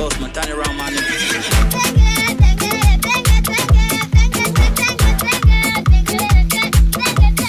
boss, man, turn around, my.